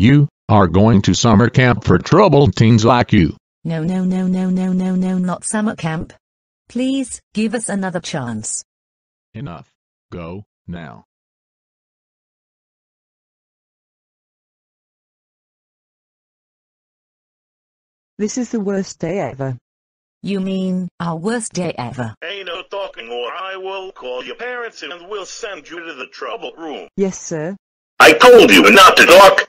You are going to summer camp for troubled teens like you. No, no, no, no, no, no, no, not summer camp. Please, give us another chance. Enough. Go, now. This is the worst day ever. You mean, our worst day ever. Ain't no talking or I will call your parents and we'll send you to the trouble room. Yes, sir. I told you not to talk.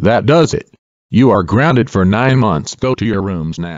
That does it. You are grounded for nine months. Go to your rooms now.